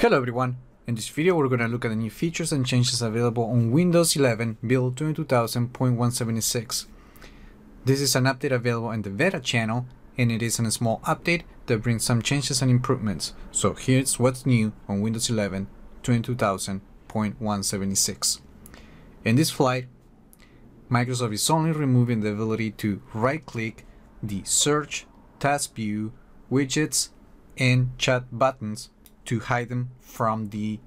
Hello everyone, in this video we're going to look at the new features and changes available on Windows 11 build 22000.176. This is an update available in the beta channel and it is a small update that brings some changes and improvements. So here's what's new on Windows 11 22000.176. In this flight, Microsoft is only removing the ability to right click the search, task view, widgets, and chat buttons to hide them from the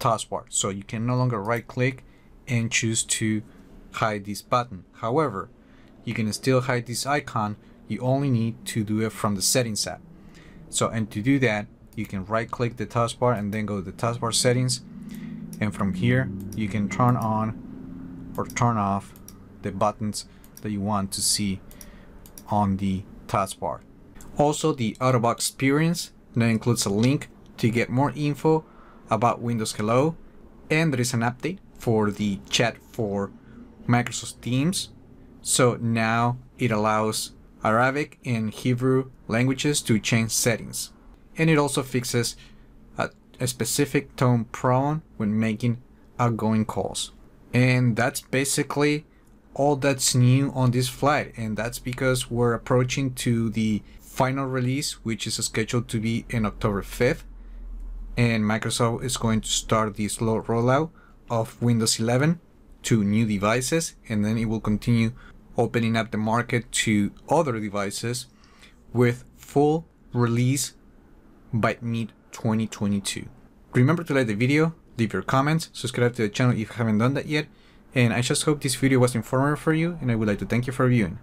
taskbar. So you can no longer right click and choose to hide this button. However, you can still hide this icon. You only need to do it from the settings app. So, and to do that, you can right click the taskbar and then go to the taskbar settings. And from here, you can turn on or turn off the buttons that you want to see on the taskbar. Also, the out-of-box experience that includes a link to get more info about Windows Hello and there is an update for the chat for Microsoft Teams. So now it allows Arabic and Hebrew languages to change settings. And it also fixes a, a specific tone pronoun when making outgoing calls. And that's basically all that's new on this flight. And that's because we're approaching to the final release, which is scheduled to be in October 5th and Microsoft is going to start the slow rollout of Windows 11 to new devices and then it will continue opening up the market to other devices with full release by mid 2022. Remember to like the video, leave your comments, subscribe to the channel if you haven't done that yet, and I just hope this video was informative for you and I would like to thank you for viewing.